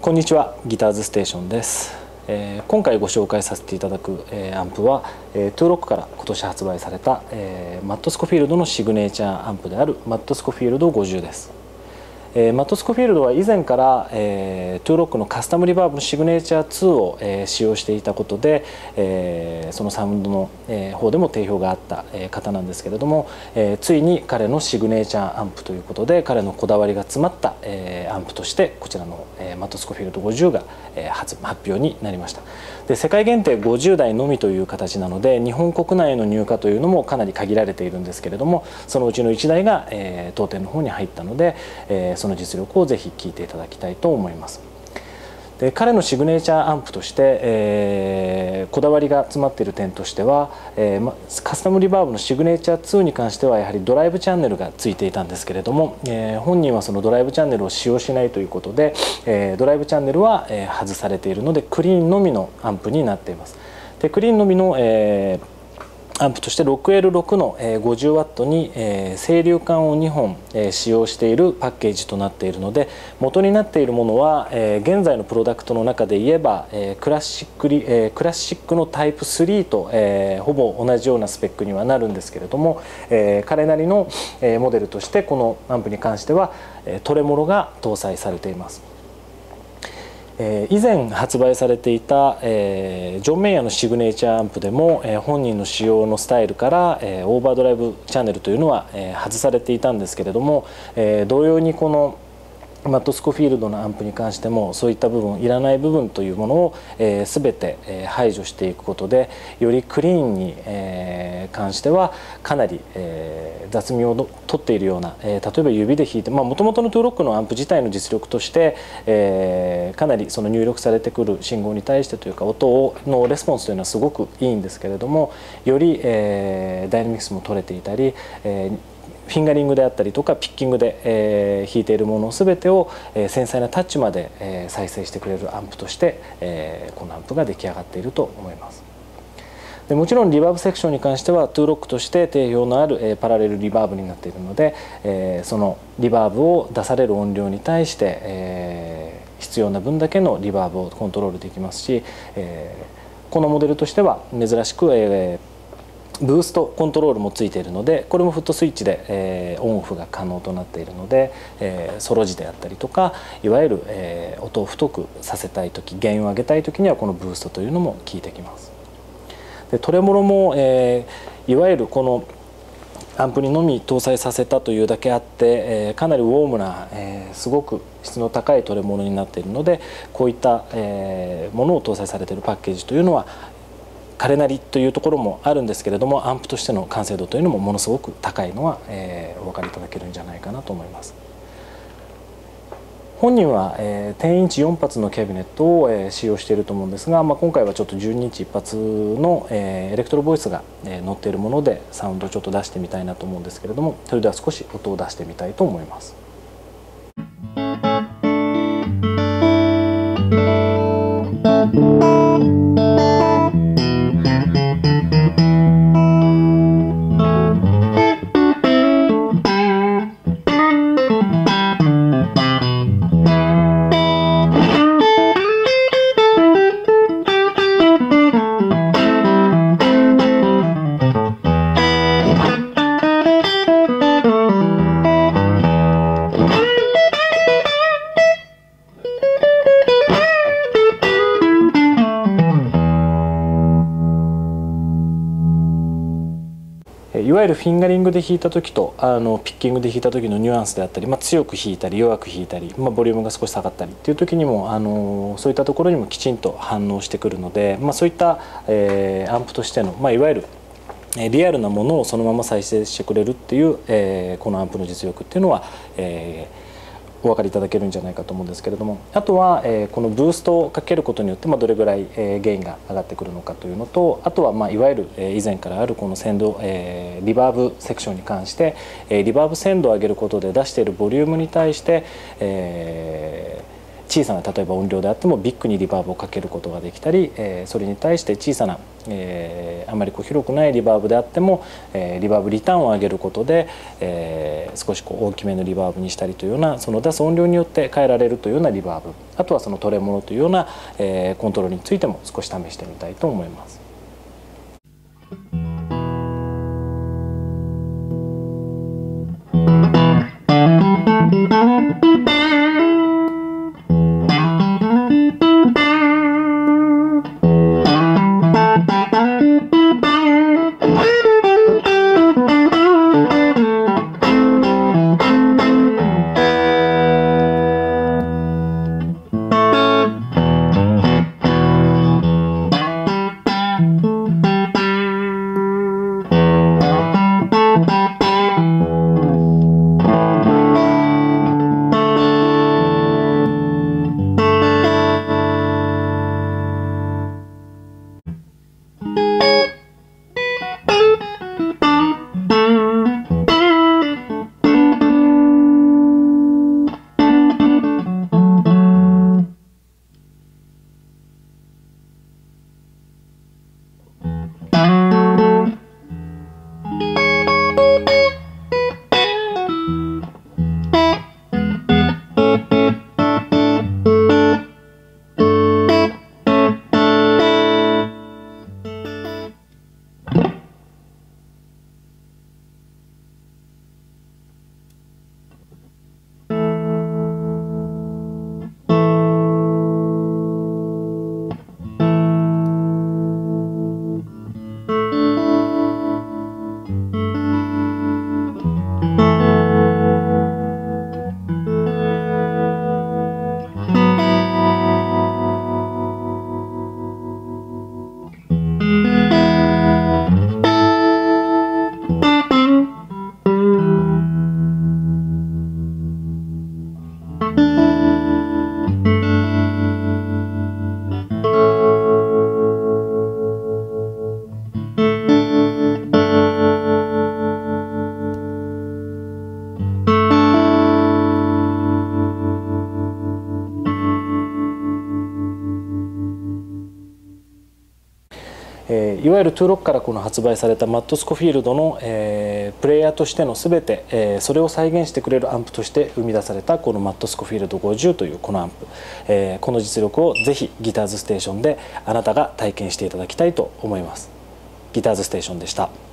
こんにちは。ギターズステーションです、えー、今回ご紹介させていただく、えー、アンプは、えー、トゥーロックから今年発売された、えー、マット・スコフィールドのシグネチャーアンプであるマット・スコフィールド50です。えー、マット・スコフィールドは以前から、えー、トゥーロックのカスタムリバーブのシグネチャー2を、えー、使用していたことで、えー、そのサウンドの、えー、方でも定評があった、えー、方なんですけれども、えー、ついに彼のシグネチャーアンプということで彼のこだわりが詰まった、えー、アンプとしてこちらの、えー、マット・スコフィールド50が、えー、発発表になりました。で世界限定50台のみという形なので日本国内の入荷というのもかなり限られているんですけれどもそのうちの1台が、えー、当店の方に入ったので、えー、その実力をぜひ聞いていただきたいと思います。で彼のシグネチャーアンプとして、えー、こだわりが詰まっている点としては、えー、カスタムリバーブのシグネチャー2に関してはやはりドライブチャンネルがついていたんですけれども、えー、本人はそのドライブチャンネルを使用しないということで、え、ドライブチャンネルは、え、外されているのでクリーンのみのアンプになっています。でクリーンのみの、えーアンプとして 6L6 の 50W に整流管を2本使用しているパッケージとなっているので元になっているものは現在のプロダクトの中で言えばクラシックリクラシックのタイプ3とほぼ同じようなスペックにはなるんですけれども彼なりのモデルとしてこのアンプに関してはトレモロが搭載されています。えー、以前発売されていた、えー、ジョン・メイヤーのシグネチャーアンプでも、えー、本人の使用のスタイルから、えー、オーバードライブチャンネルというのは、えー、外されていたんですけれども、えー、同様にこのマット・スコフィールドのアンプに関してもそういった部分いらない部分というものを、えー、全て、え、排除していくことでよりクリーンに、えー、関してはかなり、え、雑味を取っているような、え、例えば指で弾いてもともとのトゥーロックのアンプ自体の実力として、え、かなりその入力されてくる信号に対してというか音のレスポンスというのはすごくいいんですけれどもより、え、ダイナミクスも取れていたり、えーフィンガリングであったりとかピッキングで、えー、弾いているもの全てを、えー、繊細なタッチまで、えー、再生してくれるアンプとして、えー、このアンプが出来上がっていると思います。でもちろんリバーブセクションに関してはトゥーロックとして定評のある、えー、パラレルリバーブになっているので、えー、そのリバーブを出される音量に対して、えー、必要な分だけのリバーブをコントロールできますし、えー、このモデルとしては珍しく、えー、ブーストコントロールもついているのでこれもフットスイッチで、えー、オンオフが可能となっているので、えー、ソロ時であったりとかいわゆる、えー、音を太くさせたい時原因を上げたい時にはこのブーストというのも効いてきます。でトレモロも、えー、いわゆるこのアンプにのみ搭載させたというだけあって、えー、かなりウォームな、えー、すごく質の高いトレモロになっているのでこういった、えー、ものを搭載されているパッケージというのは彼なりというところもあるんですけれどもアンプとしての完成度というのもものすごく高いのは、えー、お分かりいただけるんじゃないかなと思います。本人は、えー、10インチ4発のキャビネットを、えー、使用していると思うんですが、まあ、今回はちょっと12インチ1発の、えー、エレクトロボイスが、えー、乗っているものでサウンドをちょっと出してみたいなと思うんですけれどもそれでは少し音を出してみたいと思います。ゆるフィンガリングで弾いた時とあのピッキングで弾いた時のニュアンスであったり、まあ、強く弾いたり弱く弾いたり、まあ、ボリュームが少し下がったりっていう時にもあのそういったところにもきちんと反応してくるので、まあ、そういった、えー、アンプとしての、まあ、いわゆるリアルなものをそのまま再生してくれるっていう、えー、このアンプの実力っていうのは、えー、お分かりいただけるんじゃないかと思うんですけれどもあとは、えー、このブーストをかけることによって、ま、どれぐらい、えー、ゲインが上がってくるのかというのとあとは、まあ、いわゆる、え、以前からあるこの鮮度、えー、リバーブセクションに関して、え、リバーブ鮮度を上げることで出しているボリュームに対して、えー、小さな例えば音量であってもビッグにリバーブをかけることができたり、えー、それに対して小さな、えー、あまりこう広くないリバーブであっても、えー、リバーブリターンを上げることで、えー、少しこう大きめのリバーブにしたりというようなその出す音量によって変えられるというようなリバーブあとはそのトレモロというような、えー、コントロールについても少し試してみたいと思います。えー、いわゆるトゥーロックからこの発売されたマット・スコフィールドの、えー、プレイヤーとしての全て、えー、それを再現してくれるアンプとして生み出されたこのマット・スコフィールド50というこのアンプ、えー、この実力をぜひギターズステーションであなたが体験していただきたいと思います。ギターズステーションでした。